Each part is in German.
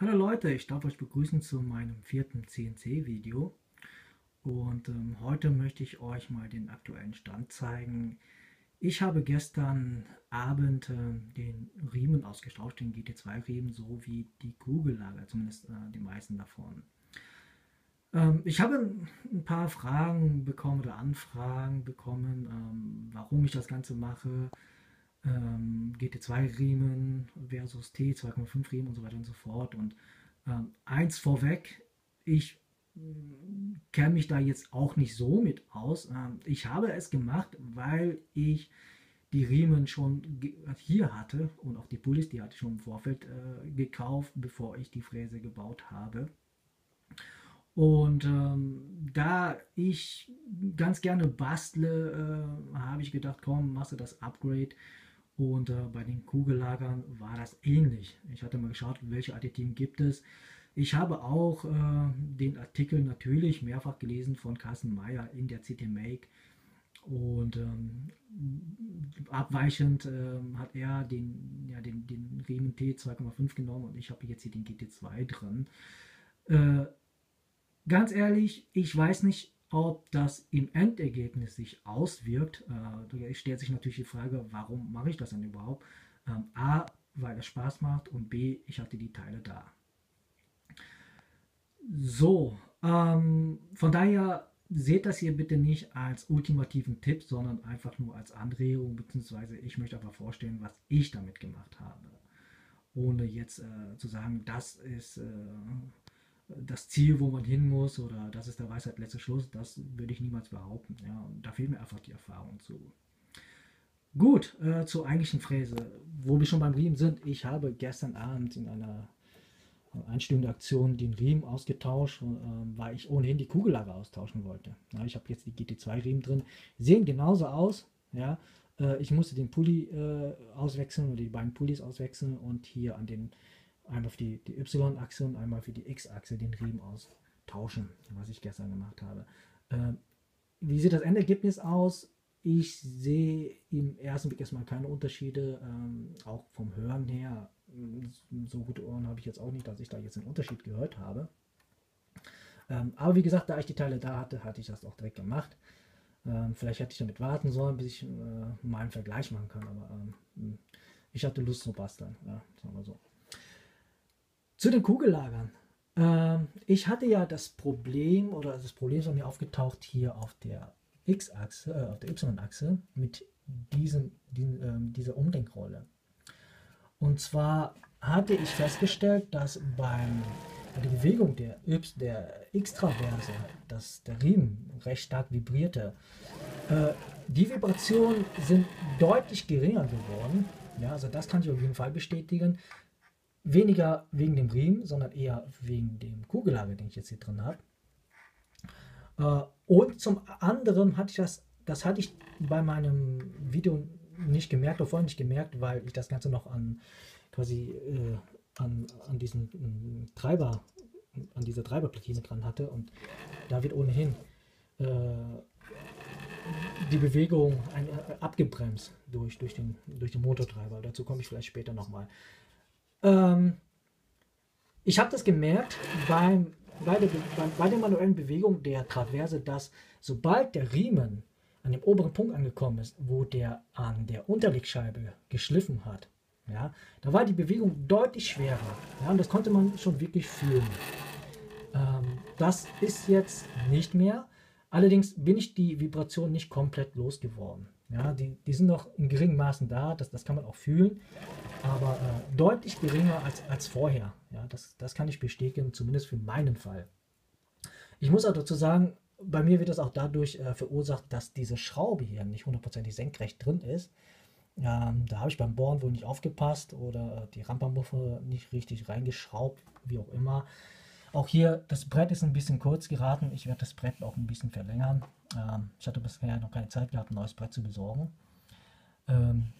Hallo Leute, ich darf euch begrüßen zu meinem vierten CNC-Video und ähm, heute möchte ich euch mal den aktuellen Stand zeigen. Ich habe gestern Abend äh, den Riemen ausgetauscht, den GT2-Riemen, so wie die Kugellager, zumindest äh, die meisten davon. Ähm, ich habe ein paar Fragen bekommen oder Anfragen bekommen, ähm, warum ich das Ganze mache, ähm, GT2-Riemen versus T, 2,5 Riemen und so weiter und so fort. Und ähm, eins vorweg, ich mm, kenne mich da jetzt auch nicht so mit aus. Ähm, ich habe es gemacht, weil ich die Riemen schon hier hatte und auch die Pullis, die hatte ich schon im Vorfeld äh, gekauft, bevor ich die Fräse gebaut habe. Und ähm, da ich ganz gerne bastle, äh, habe ich gedacht, komm, machst du das Upgrade und äh, bei den Kugellagern war das ähnlich. Ich hatte mal geschaut, welche Additiven gibt es. Ich habe auch äh, den Artikel natürlich mehrfach gelesen von Carsten Meyer in der CT Make. Und ähm, abweichend äh, hat er den, ja, den, den Riemen T 2,5 genommen und ich habe jetzt hier den GT2 drin. Äh, ganz ehrlich, ich weiß nicht, ob das im Endergebnis sich auswirkt, äh, stellt sich natürlich die Frage, warum mache ich das denn überhaupt? Ähm, A, weil es Spaß macht und B, ich hatte die Teile da. So, ähm, von daher seht das hier bitte nicht als ultimativen Tipp, sondern einfach nur als Anregung, beziehungsweise ich möchte aber vorstellen, was ich damit gemacht habe. Ohne jetzt äh, zu sagen, das ist... Äh, das Ziel, wo man hin muss oder das ist der Weisheit letzter Schluss, das würde ich niemals behaupten. Ja, und da fehlt mir einfach die Erfahrung zu. Gut, äh, zur eigentlichen Fräse. Wo wir schon beim Riemen sind, ich habe gestern Abend in einer einstündigen Aktion den Riemen ausgetauscht, äh, weil ich ohnehin die Kugellager austauschen wollte. Ja, ich habe jetzt die GT2-Riemen drin, sehen genauso aus. Ja, äh, ich musste den Pulli äh, auswechseln oder die beiden Pullis auswechseln und hier an den einmal für die, die Y-Achse und einmal für die X-Achse den Riemen austauschen, was ich gestern gemacht habe. Äh, wie sieht das Endergebnis aus? Ich sehe im ersten Blick erstmal keine Unterschiede, ähm, auch vom Hören her. So gute Ohren habe ich jetzt auch nicht, dass ich da jetzt einen Unterschied gehört habe. Ähm, aber wie gesagt, da ich die Teile da hatte, hatte ich das auch direkt gemacht. Ähm, vielleicht hätte ich damit warten sollen, bis ich äh, mal Vergleich machen kann, aber ähm, ich hatte Lust zu basteln, ja, sagen wir so. Zu den Kugellagern. Ähm, ich hatte ja das Problem, oder das Problem ist mir aufgetaucht hier auf der X-Achse, äh, auf der Y-Achse mit diesem, diesen, ähm, dieser Umdenkrolle. Und zwar hatte ich festgestellt, dass beim, bei der Bewegung der, y, der X-Traverse, dass der Riemen recht stark vibrierte. Äh, die Vibrationen sind deutlich geringer geworden. Ja, also das kann ich auf jeden Fall bestätigen. Weniger wegen dem Riemen, sondern eher wegen dem Kugellager, den ich jetzt hier drin habe. Äh, und zum anderen hatte ich das, das hatte ich bei meinem Video nicht gemerkt, oder vorhin nicht gemerkt, weil ich das Ganze noch an quasi äh, an, an diesen äh, Treiber, an dieser Treiberplatine dran hatte und da wird ohnehin äh, die Bewegung ein, äh, abgebremst durch, durch, den, durch den Motortreiber. Dazu komme ich vielleicht später nochmal. Ähm, ich habe das gemerkt beim, bei, der, bei, bei der manuellen Bewegung der Traverse, dass sobald der Riemen an dem oberen Punkt angekommen ist, wo der an der Unterlegscheibe geschliffen hat, ja, da war die Bewegung deutlich schwerer. Ja, und das konnte man schon wirklich fühlen. Ähm, das ist jetzt nicht mehr. Allerdings bin ich die Vibration nicht komplett losgeworden. Ja, die, die sind noch in geringen Maßen da, das, das kann man auch fühlen aber äh, deutlich geringer als, als vorher. Ja, das, das kann ich bestätigen, zumindest für meinen Fall. Ich muss auch dazu sagen, bei mir wird das auch dadurch äh, verursacht, dass diese Schraube hier nicht hundertprozentig senkrecht drin ist. Ähm, da habe ich beim Bohren wohl nicht aufgepasst oder äh, die Rampamuffe nicht richtig reingeschraubt, wie auch immer. Auch hier, das Brett ist ein bisschen kurz geraten. Ich werde das Brett auch ein bisschen verlängern. Ähm, ich hatte bisher noch keine Zeit gehabt, ein neues Brett zu besorgen. Ähm,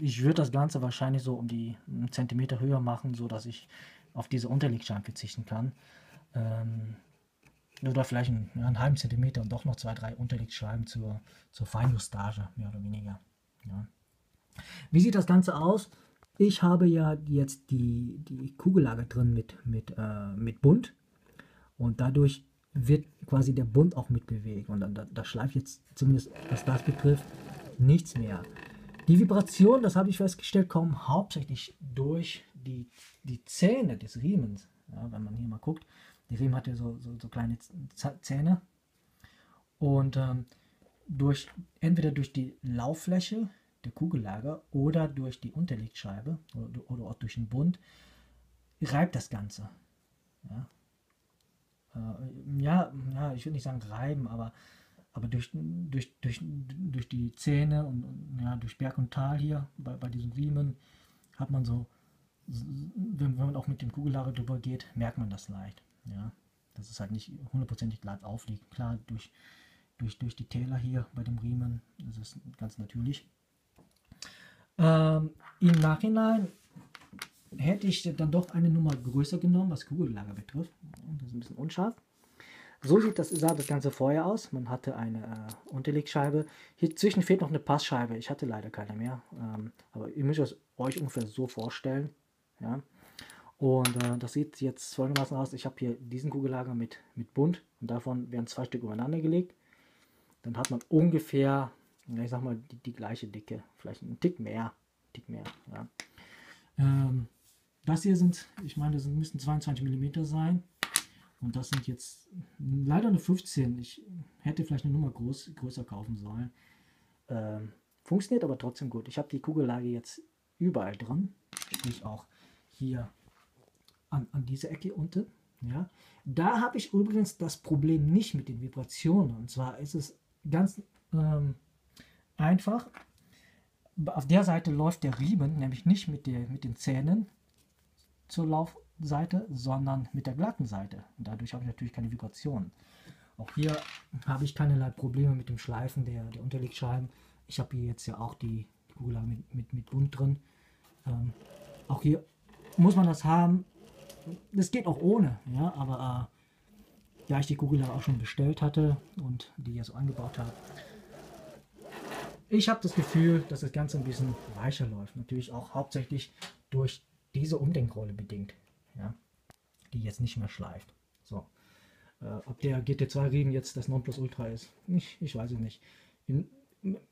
ich würde das Ganze wahrscheinlich so um die einen Zentimeter höher machen, so dass ich auf diese Unterlegscheiben verzichten kann. Ähm, oder vielleicht einen, einen, halben Zentimeter und doch noch zwei, drei Unterlegscheiben zur, zur Feinjustage, mehr oder weniger. Ja. Wie sieht das Ganze aus? Ich habe ja jetzt die, die Kugellager drin mit, mit, äh, mit Bund und dadurch wird quasi der Bund auch mitbewegt und da, da schleift jetzt zumindest, was das betrifft, nichts mehr. Die Vibration, das habe ich festgestellt, kommen hauptsächlich durch die, die Zähne des Riemens. Ja, wenn man hier mal guckt, der Riemen hat ja so, so, so kleine Zähne und ähm, durch, entweder durch die Lauffläche der Kugellager oder durch die Unterlegscheibe oder, oder auch durch den Bund reibt das Ganze. Ja, äh, ja, ja, ich würde nicht sagen reiben, aber, aber durch, durch, durch, durch die Zähne und, ja, durch Berg und Tal hier bei, bei diesen Riemen hat man so, wenn, wenn man auch mit dem Kugellager drüber geht, merkt man das leicht. Ja, dass es halt nicht hundertprozentig glatt aufliegt. Klar, durch, durch, durch die Täler hier bei dem Riemen ist es ganz natürlich. Ähm, Im Nachhinein hätte ich dann doch eine Nummer größer genommen, was Kugellager betrifft. Das ist ein bisschen unscharf. So sieht das, sah das Ganze vorher aus. Man hatte eine äh, Unterlegscheibe. Hier zwischen fehlt noch eine Passscheibe. Ich hatte leider keine mehr. Ähm, aber ihr müsst es euch ungefähr so vorstellen. Ja. Und äh, das sieht jetzt folgendermaßen aus. Ich habe hier diesen Kugellager mit, mit Bund und davon werden zwei Stück übereinander gelegt. Dann hat man ungefähr, ich sag mal, die, die gleiche Dicke. Vielleicht ein Tick mehr. Tick mehr ja. ähm, das hier sind, ich meine, das müssten 22 mm sein. Und das sind jetzt leider eine 15. Ich hätte vielleicht eine Nummer groß, größer kaufen sollen. Ähm, funktioniert aber trotzdem gut. Ich habe die Kugellage jetzt überall drin. Sprich auch hier an, an dieser Ecke unten. Ja. Da habe ich übrigens das Problem nicht mit den Vibrationen. Und zwar ist es ganz ähm, einfach. Auf der Seite läuft der Riemen nämlich nicht mit, der, mit den Zähnen, zur Laufseite, sondern mit der glatten Seite. Und dadurch habe ich natürlich keine Vibrationen. Auch hier habe ich keinerlei Probleme mit dem Schleifen der, der Unterlegscheiben. Ich habe hier jetzt ja auch die, Kugel mit, mit, mit Bund drin. Ähm, auch hier muss man das haben. Das geht auch ohne, ja, aber äh, ja, ich die Kugel auch schon bestellt hatte und die ja so angebaut habe. Ich habe das Gefühl, dass das Ganze ein bisschen weicher läuft. Natürlich auch hauptsächlich durch diese Umdenkrolle bedingt, ja, die jetzt nicht mehr schleift. So. Äh, ob der GT2-Riemen jetzt das Nonplusultra ist, ich, ich weiß es nicht.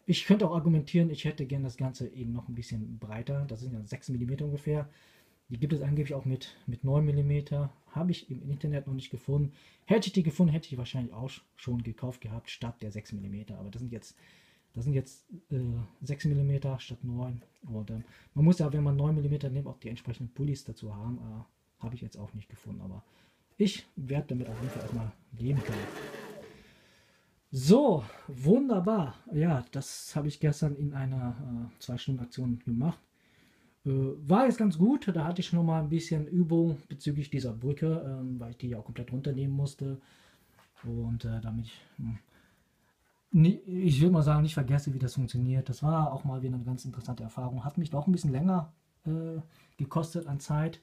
Ich könnte auch argumentieren, ich hätte gern das Ganze eben noch ein bisschen breiter. Das sind ja 6 mm ungefähr. Die gibt es angeblich auch mit, mit 9 mm. Habe ich im Internet noch nicht gefunden. Hätte ich die gefunden, hätte ich wahrscheinlich auch schon gekauft gehabt, statt der 6 mm. Aber das sind jetzt das sind jetzt äh, 6 mm statt 9. Und ähm, man muss ja, wenn man 9 mm nimmt, auch die entsprechenden Pullis dazu haben. Äh, Habe ich jetzt auch nicht gefunden, aber ich werde damit auf jeden Fall erstmal leben können. So, wunderbar. Ja, das habe ich gestern in einer äh, 2-Stunden-Aktion gemacht. Äh, war jetzt ganz gut. Da hatte ich schon mal ein bisschen Übung bezüglich dieser Brücke, ähm, weil ich die ja auch komplett runternehmen musste. Und äh, damit ich hm, ich würde mal sagen, nicht vergesse, wie das funktioniert. Das war auch mal wieder eine ganz interessante Erfahrung. Hat mich doch ein bisschen länger äh, gekostet an Zeit,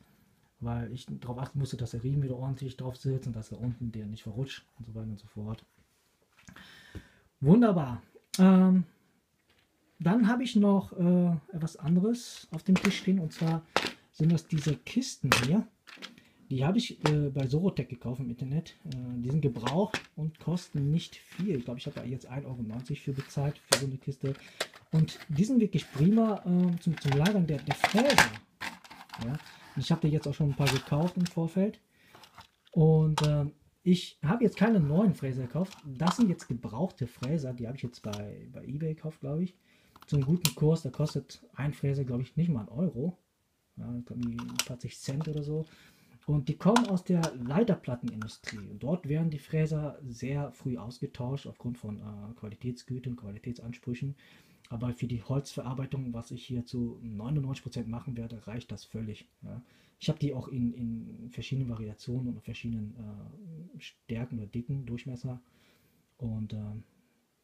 weil ich darauf achten musste, dass der Riemen wieder ordentlich drauf sitzt und dass er unten der nicht verrutscht und so weiter und so fort. Wunderbar. Ähm, dann habe ich noch äh, etwas anderes auf dem Tisch stehen und zwar sind das diese Kisten hier. Die habe ich äh, bei Sorotech gekauft im Internet. Äh, die sind gebraucht und kosten nicht viel. Ich glaube, ich habe da jetzt 1,90 Euro für bezahlt für so eine Kiste. Und die sind wirklich prima äh, zum, zum Lagern der, der Fräser. Ja? Ich habe die jetzt auch schon ein paar gekauft im Vorfeld. Und ähm, ich habe jetzt keine neuen Fräser gekauft. Das sind jetzt gebrauchte Fräser. Die habe ich jetzt bei, bei eBay gekauft, glaube ich. Zum guten Kurs. Da kostet ein Fräser, glaube ich, nicht mal ein Euro. Ja, ein paar Cent oder so. Und die kommen aus der Leiterplattenindustrie. Und dort werden die Fräser sehr früh ausgetauscht aufgrund von äh, Qualitätsgüte und Qualitätsansprüchen. Aber für die Holzverarbeitung, was ich hier zu 99% machen werde, reicht das völlig. Ja. Ich habe die auch in, in verschiedenen Variationen und verschiedenen äh, Stärken oder Dicken, Durchmesser. Und äh,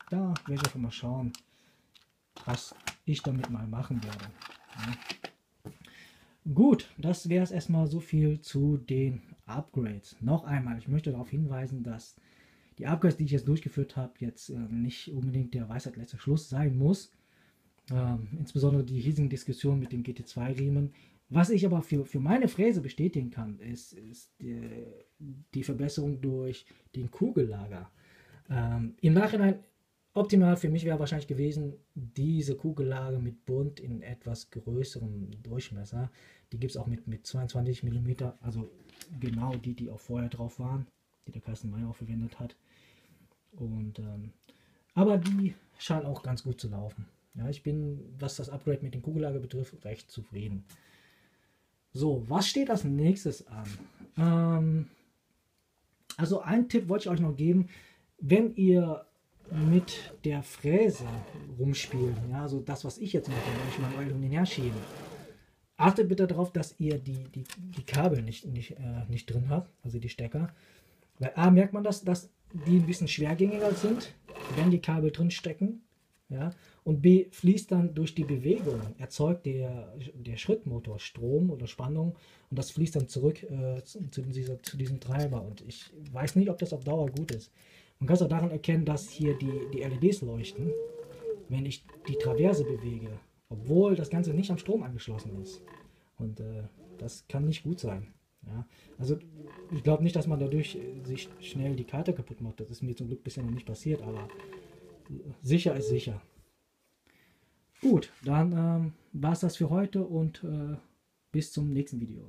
da werde ich einfach mal schauen, was ich damit mal machen werde. Ja. Gut, das wäre es erstmal so viel zu den Upgrades. Noch einmal, ich möchte darauf hinweisen, dass die Upgrades, die ich jetzt durchgeführt habe, jetzt äh, nicht unbedingt der Weisheit letzter Schluss sein muss. Ähm, insbesondere die hiesigen Diskussionen mit den GT2-Riemen. Was ich aber für, für meine Fräse bestätigen kann, ist, ist die, die Verbesserung durch den Kugellager. Ähm, Im Nachhinein optimal für mich wäre wahrscheinlich gewesen, diese Kugellage mit Bund in etwas größerem Durchmesser. Die gibt es auch mit, mit 22 mm, also genau die, die auch vorher drauf waren, die der Carsten Meyer auch verwendet hat. Und, ähm, aber die scheinen auch ganz gut zu laufen. Ja, ich bin, was das Upgrade mit den Kugellager betrifft, recht zufrieden. So, was steht als nächstes an? Ähm, also ein Tipp wollte ich euch noch geben, wenn ihr mit der Fräse rumspielt, ja, so das, was ich jetzt mache, wenn ich manuell hin und her schiebe, achtet bitte darauf, dass ihr die, die, die Kabel nicht, nicht, äh, nicht drin habt, also die Stecker. Weil A merkt man das, dass die ein bisschen schwergängiger sind, wenn die Kabel drin stecken. Ja? Und B fließt dann durch die Bewegung, erzeugt der, der Schrittmotor Strom oder Spannung und das fließt dann zurück äh, zu, dieser, zu diesem Treiber. Und ich weiß nicht, ob das auf Dauer gut ist. Man kann es auch daran erkennen, dass hier die, die LEDs leuchten, wenn ich die Traverse bewege, obwohl das Ganze nicht am Strom angeschlossen ist. Und äh, das kann nicht gut sein. Ja? Also ich glaube nicht, dass man dadurch sich schnell die Karte kaputt macht. Das ist mir zum Glück bisher noch nicht passiert, aber sicher ist sicher. Gut, dann ähm, war es das für heute und äh, bis zum nächsten Video.